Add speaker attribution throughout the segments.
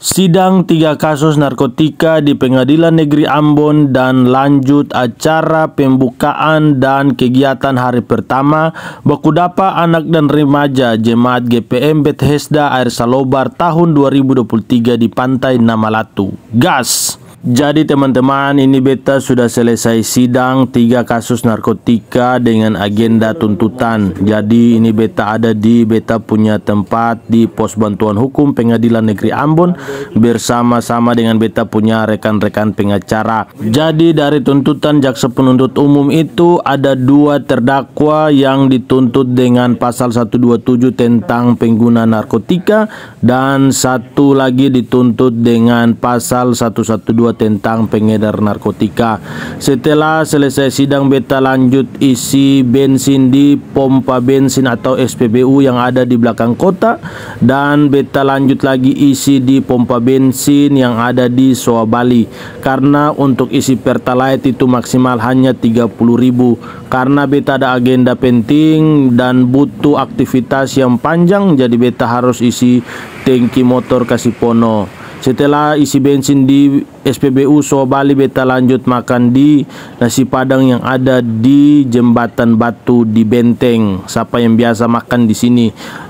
Speaker 1: Sidang tiga kasus narkotika di Pengadilan Negeri Ambon dan lanjut acara pembukaan dan kegiatan hari pertama Bakudapa Anak dan Remaja Jemaat GPM Bethesda Air Salobar tahun 2023 di Pantai Namalatu. Gas! Jadi teman-teman ini beta sudah selesai sidang tiga kasus narkotika dengan agenda tuntutan. Jadi ini beta ada di beta punya tempat di pos bantuan hukum pengadilan negeri Ambon bersama-sama dengan beta punya rekan-rekan pengacara. Jadi dari tuntutan jaksa penuntut umum itu ada dua terdakwa yang dituntut dengan pasal 127 tentang pengguna narkotika dan satu lagi dituntut dengan pasal 112 tentang pengedar narkotika. Setelah selesai sidang beta lanjut isi bensin di pompa bensin atau SPBU yang ada di belakang kota dan beta lanjut lagi isi di pompa bensin yang ada di Soa Bali. Karena untuk isi pertalite itu maksimal hanya 30.000 karena beta ada agenda penting dan butuh aktivitas yang panjang jadi beta harus isi tangki motor kasih pono setelah isi bensin di SPBU Bali beta lanjut makan di nasi padang yang ada di jembatan batu di Benteng. Siapa yang biasa makan di sini?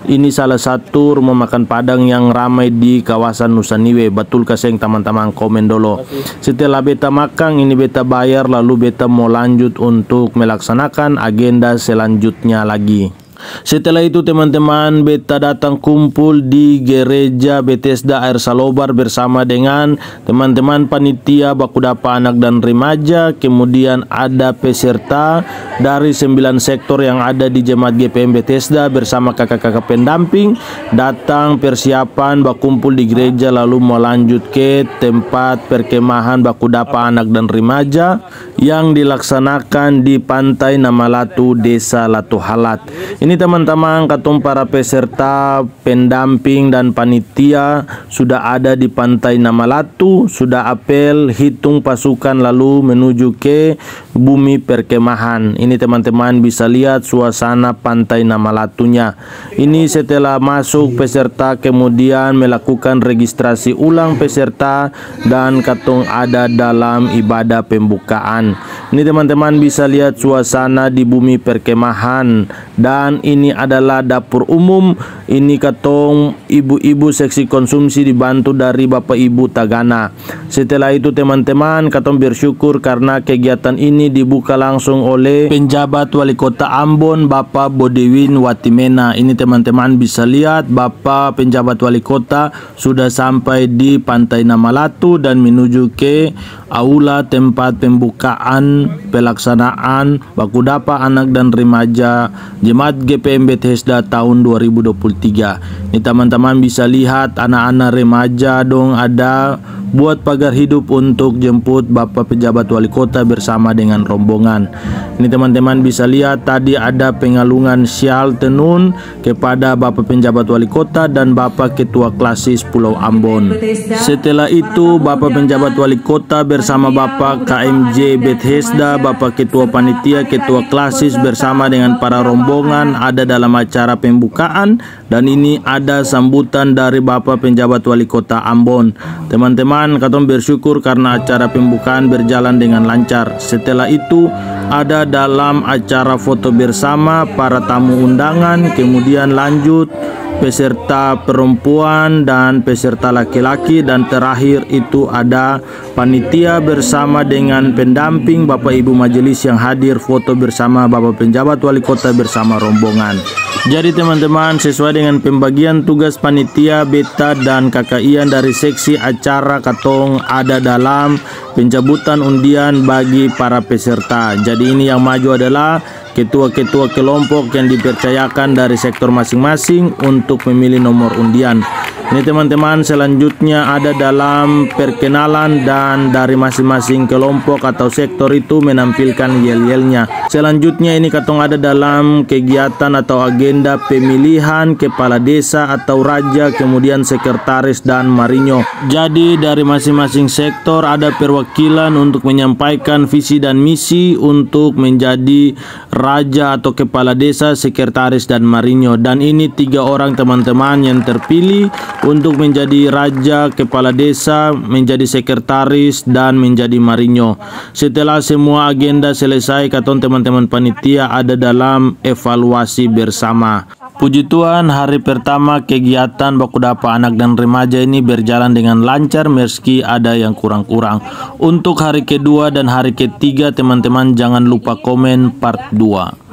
Speaker 1: Ini salah satu rumah makan padang yang ramai di kawasan Nusaniwe. Betul kasih teman-teman komen dulu. Setelah beta makan ini beta bayar lalu beta mau lanjut untuk melaksanakan agenda selanjutnya lagi. Setelah itu teman-teman beta datang kumpul di gereja Bethesda Air Salobar bersama dengan teman-teman panitia Bakudapa Anak dan Remaja. Kemudian ada peserta dari sembilan sektor yang ada di Jemaat GPM Bethesda bersama kakak-kakak pendamping. Datang persiapan bakumpul di gereja lalu melanjut ke tempat perkemahan Bakudapa Anak dan Remaja yang dilaksanakan di Pantai Namalatu Desa Latuhalat. Ini teman-teman katung para peserta pendamping dan panitia sudah ada di pantai Namalatu sudah apel hitung pasukan lalu menuju ke bumi perkemahan. Ini teman-teman bisa lihat suasana pantai Namalatunya. Ini setelah masuk peserta kemudian melakukan registrasi ulang peserta dan katung ada dalam ibadah pembukaan ini teman-teman bisa lihat suasana di bumi perkemahan. Dan ini adalah dapur umum. Ini katong ibu-ibu seksi konsumsi dibantu dari Bapak Ibu Tagana. Setelah itu teman-teman katong bersyukur karena kegiatan ini dibuka langsung oleh penjabat wali kota Ambon Bapak Bodewin Watimena. Ini teman-teman bisa lihat Bapak penjabat wali kota sudah sampai di Pantai Namalatu dan menuju ke aula tempat pembukaan pelaksanaan Bakudapa Anak dan Remaja Jemaat GPM Bethesda tahun 2023. Ini teman-teman bisa lihat anak-anak remaja dong ada buat pagar hidup untuk jemput Bapak Pejabat Wali Kota bersama dengan rombongan. Ini teman-teman bisa lihat tadi ada pengalungan sial tenun kepada Bapak Penjabat Wali Kota dan Bapak Ketua Klasis Pulau Ambon. Setelah itu Bapak Penjabat Wali Kota bersama Bapak KMJ Bethesda, Bapak Ketua Panitia, Ketua Klasis bersama dengan para rombongan ada dalam acara pembukaan dan ini ada sambutan dari Bapak Penjabat Wali Kota Ambon. Teman-teman, katong bersyukur karena acara pembukaan berjalan dengan lancar. Setelah itu, ada dalam acara foto bersama para tamu undangan, kemudian lanjut peserta perempuan dan peserta laki-laki dan terakhir itu ada panitia bersama dengan pendamping Bapak Ibu majelis yang hadir foto bersama Bapak penjabat wali kota bersama rombongan. Jadi teman-teman sesuai dengan pembagian tugas panitia beta dan kakak Ian dari seksi acara Katong ada dalam pencabutan undian bagi para peserta. Jadi ini yang maju adalah ketua-ketua kelompok yang dipercayakan dari sektor masing-masing untuk memilih nomor undian. Ini teman-teman selanjutnya ada dalam perkenalan dan dari masing-masing kelompok atau sektor itu menampilkan yel-yelnya. Selanjutnya ini katong ada dalam kegiatan atau agenda pemilihan kepala desa atau raja kemudian sekretaris dan marinyo. Jadi dari masing-masing sektor ada perwakilan untuk menyampaikan visi dan misi untuk menjadi raja atau kepala desa, sekretaris dan marinyo dan ini tiga orang teman-teman yang terpilih untuk menjadi raja, kepala desa, menjadi sekretaris dan menjadi marinyo. Setelah semua agenda selesai, katon teman-teman panitia ada dalam evaluasi bersama. Puji Tuhan, hari pertama kegiatan baku dapa anak dan remaja ini berjalan dengan lancar meski ada yang kurang-kurang. Untuk hari kedua dan hari ketiga, teman-teman jangan lupa komen part 2.